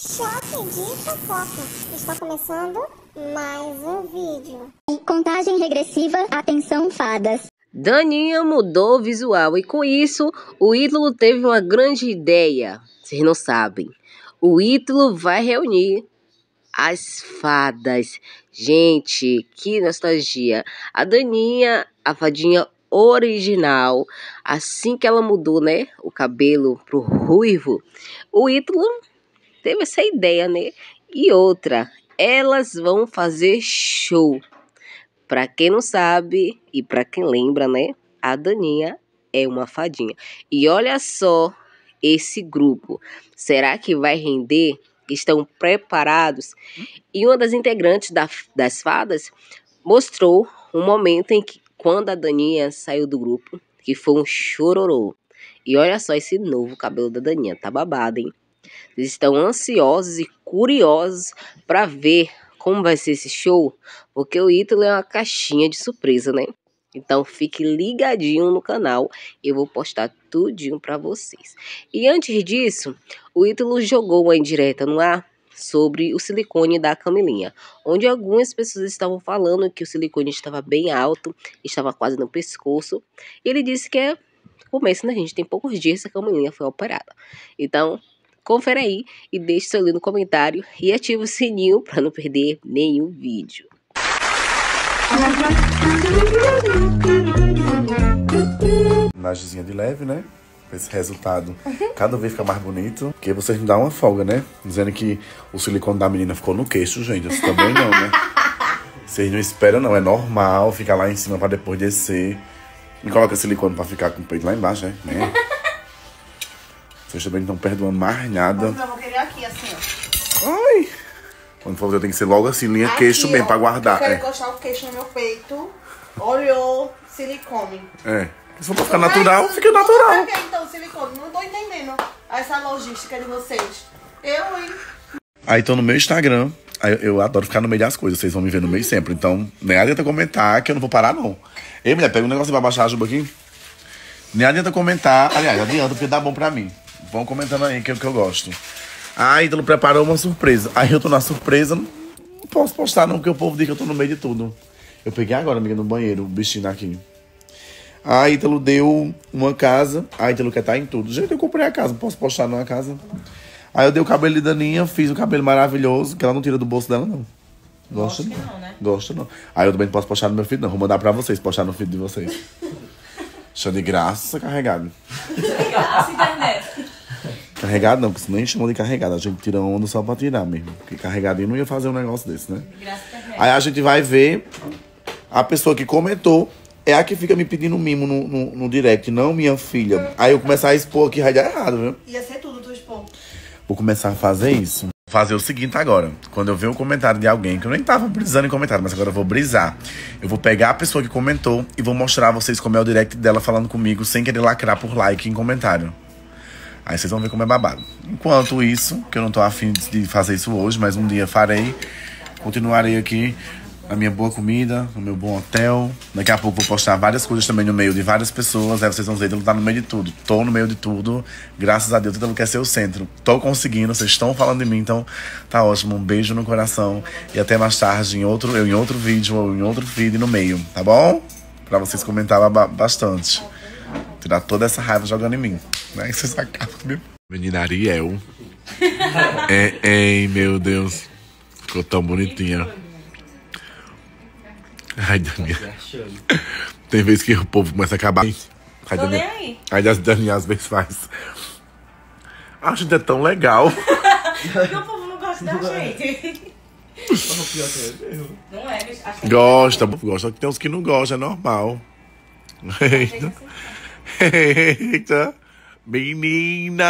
Choque de fofoca. Está começando mais um vídeo. Contagem regressiva, atenção fadas. Daninha mudou o visual e com isso o Ítalo teve uma grande ideia. Vocês não sabem. O Ítalo vai reunir as fadas. Gente, que nostalgia. A Daninha, a fadinha original, assim que ela mudou, né, o cabelo pro ruivo, o Ítalo teve essa ideia, né? E outra, elas vão fazer show. Para quem não sabe e para quem lembra, né? A Daninha é uma fadinha. E olha só esse grupo. Será que vai render? Estão preparados? E uma das integrantes da, das fadas mostrou um momento em que quando a Daninha saiu do grupo, que foi um chororô. E olha só esse novo cabelo da Daninha, tá babado, hein? Eles estão ansiosos e curiosos para ver como vai ser esse show, porque o Ítalo é uma caixinha de surpresa, né? Então fique ligadinho no canal, eu vou postar tudinho para vocês. E antes disso, o Ítalo jogou uma indireta no ar sobre o silicone da Camilinha, onde algumas pessoas estavam falando que o silicone estava bem alto, estava quase no pescoço. Ele disse que é começo, né, gente? Tem poucos dias que a Camilinha foi operada. Então, confere aí e deixe seu lindo comentário e ative o sininho para não perder nenhum vídeo. Nagezinha de leve, né? Esse resultado cada vez fica mais bonito. Porque vocês me dão uma folga, né? Dizendo que o silicone da menina ficou no queixo, gente. Isso também não, né? Vocês não esperam, não. É normal ficar lá em cima pra depois descer. E coloca silicone pra ficar com o peito lá embaixo, né? né? Vocês também não perdoando mais nada. Eu vou querer aqui, assim, ó. Ai! Quando for fazer, tem que ser logo assim, linha queixo Aqui, bem ó. pra guardar. Eu quero É. encostar o queixo no meu peito. Olhou, silicone. é. Se for pra ficar natural, fica natural. Que então silicone? Não tô entendendo essa logística de vocês. Eu, hein? Aí tô no meu Instagram. Eu, eu adoro ficar no meio das coisas, vocês vão me ver no meio sempre. Então, nem adianta comentar que eu não vou parar, não. Ei, mulher, pega um negócio pra baixar a juba aqui. Nem adianta comentar. Aliás, adianta, porque dá bom pra mim. Vão comentando aí, que é o que eu gosto. Ah, Ítalo preparou uma surpresa. Aí eu tô na surpresa, não posso postar não, porque o povo diz que eu tô no meio de tudo. Eu peguei agora, amiga, no banheiro, o bichinho aqui. A Ítalo deu uma casa. A Ítalo quer estar em tudo. Gente, eu comprei a casa, posso postar numa casa. Aí eu dei o cabelo de Daninha, fiz o cabelo maravilhoso, que ela não tira do bolso dela, não. Gosta não? não né? Gosta não. Aí eu também não posso postar no meu feed, não. Vou mandar pra vocês, postar no feed de vocês. Deixa de graça carregado. Graça, internet. Carregado não, porque isso nem chamou de carregado. A gente tira onda só pra tirar mesmo. Porque carregadinho não ia fazer um negócio desse, né? Aí a gente vai ver a pessoa que comentou é a que fica me pedindo mimo no, no, no direct, não minha filha. Aí eu começar a expor aqui vai dar errado, viu? Ia ser tudo, tu expor. Vou começar a fazer isso. Fazer o seguinte agora. Quando eu ver um comentário de alguém, que eu nem tava brisando em comentário, mas agora eu vou brisar. Eu vou pegar a pessoa que comentou e vou mostrar a vocês como é o direct dela falando comigo, sem querer lacrar por like em comentário. Aí vocês vão ver como é babado. Enquanto isso, que eu não tô afim de fazer isso hoje, mas um dia farei. Continuarei aqui na minha boa comida, no meu bom hotel. Daqui a pouco vou postar várias coisas também no meio de várias pessoas. Aí vocês vão ver, ele tá no meio de tudo. Tô no meio de tudo. Graças a Deus, tentando quer ser o centro. Tô conseguindo, vocês estão falando de mim, então tá ótimo. Um beijo no coração. E até mais tarde em outro, eu em outro vídeo ou em outro feed no meio, tá bom? Pra vocês comentarem ba- bastante. Tirar toda essa raiva jogando em mim. Né? Vocês acabam de... Menina Ariel. é, ei, meu Deus. Ficou tão bonitinha. Ai, Daniel. Tem vezes que o povo começa a acabar. Ai, Tô Daniel. nem aí. Aí a Daniel às vezes faz. A gente é tão legal. Porque o povo não gosta da gente. Não é. Acho que Gosta, gosta. Tem uns que não gostam, é normal. Eita. Eita. Menina!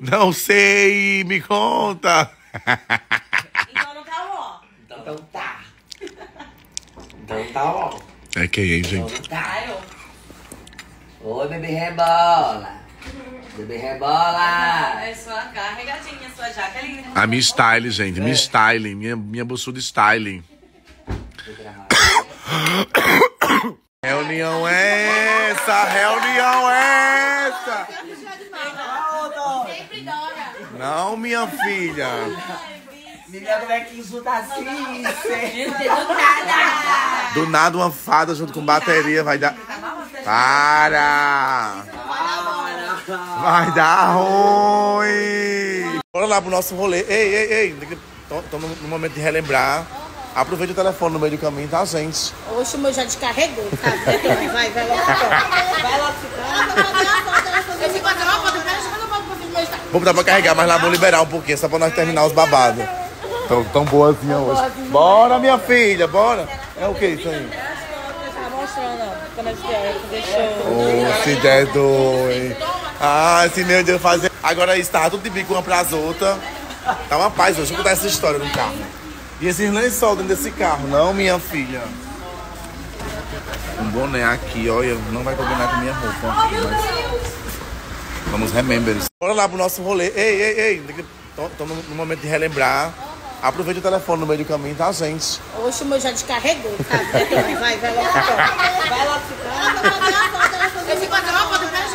Não sei, me conta. Então não tá ó. Então tá. Então tá ó. É quem, hein, gente? Tá, eu. Oi, bebê rebola. Bebê rebola. É sua carregadinha, sua Jaqueline. A minha style, gente. Minha styling. Minha, minha buçuda styling. Reunião é essa? Reunião é essa? Sempre dora. Não, minha filha. Menina, como é que insulta assim? cê? Do nada uma fada junto com bateria vai dar. Para! Vai dar ruim! Bora lá pro nosso rolê. Ei, ei, ei! Estamos no momento de relembrar. Aproveite o telefone no meio do caminho, tá, gente? Oxe, o meu já descarregou, tá? Vai, vai logo. Vai logo filmar Instagram. Vou botar pra carregar, mas lá vou liberar um pouquinho, só pra nós terminar os babados. Tão, tão boazinha hoje. Bora, minha filha, bora. É o que isso aí? Tá. Ô, se der dois. Ah, esse meu Deus fazer. Agora está tudo de bico uma pras outras. Tá uma paz hoje. Deixa eu contar essa história no carro. E esses lençol dentro desse carro, não, minha filha. Um boné aqui, olha, não vai combinar com minha roupa. Mas... Vamos remember. Bora lá pro nosso rolê. Ei, ei, ei. Estamos no momento de relembrar. Aproveite o telefone no meio do caminho, tá, gente? Oxe, o meu já descarregou, tá? Vai, vai logo ficando. Vai logo ficando. Eu fico até uma foto, pera.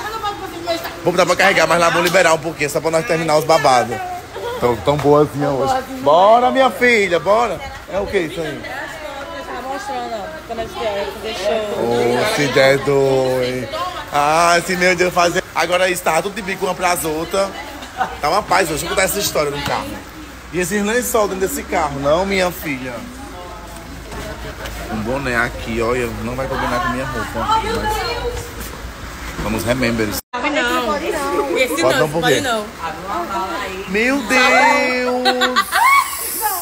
Vou botar pra carregar, mas lá vou liberar um pouquinho, só pra nós terminar os babados. Tão, tão boazinha hoje. Bora, minha filha, bora. É o que isso aí? Ô, se der dois. Ah, esse meu Deus fazer. Agora está tudo de bico uma pras outras. Tá uma paz hoje. Deixa eu contar essa história no carro. E esses lençol dentro desse carro, não, minha filha. Um boné aqui, olha, não vai combinar com minha roupa. Mas... Vamos remember. Não, esse Pode não, não, por pode quê? não. Meu Deus!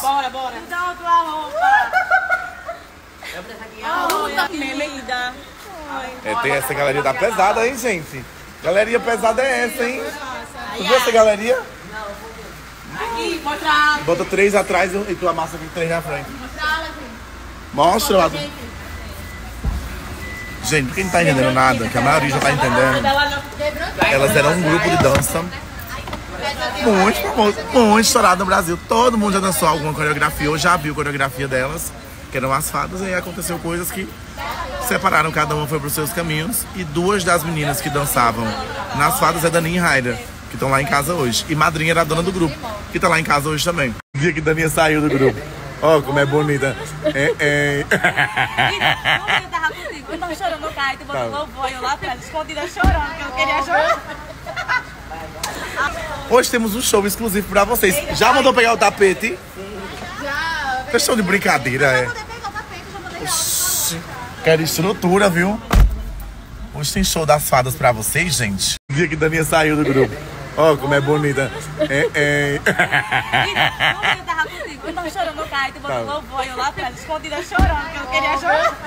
Bora, bora. Então, tua roupa. Olha, que linda. É, tem essa galeria tá pesada, hein, gente? Galeria pesada é essa, hein? Tu viu essa galeria? Aqui, mostra. Bota três atrás e tu amassa aqui três na frente. Mostra lá. Gente, quem não tá entendendo nada, que a maioria já tá entendendo, elas eram um grupo de dança muito famoso, muito estourado no Brasil. Todo mundo já dançou alguma coreografia ou já viu coreografia delas, que eram as fadas, e aí aconteceu coisas que separaram, cada uma foi para os seus caminhos. E duas das meninas que dançavam nas fadas é Daninha e Raida, que estão lá em casa hoje. E Madrinha era a dona do grupo, que tá lá em casa hoje também. O dia que Daninha saiu do grupo. Ó, como é bonita. É, é. Eu tava contigo. Eu tava chorando no carro, tu botou louvor, eu lá atrás, escondida chorando, que eu queria chorar. Hoje temos um show exclusivo pra vocês. Já mandou pegar o tapete? Já. Vocês estão de brincadeira, é? Oxi, quero estrutura, viu? Hoje tem show das fadas pra vocês, gente. O dia que Daninha saiu do grupo. Ó, como é bonita. É, é. Eu tava contigo. Eu tava chorando carro, tu botou louvor, eu lá atrás, escondida chorando, que eu queria chorar.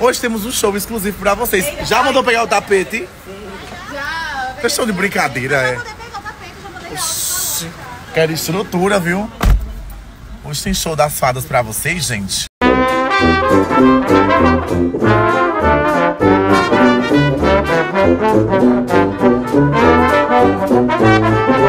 Hoje temos um show exclusivo pra vocês. Já mandou pegar o tapete? Vocês estão de brincadeira, é. Quero estrutura, viu? Hoje tem show das fadas pra vocês, gente. Música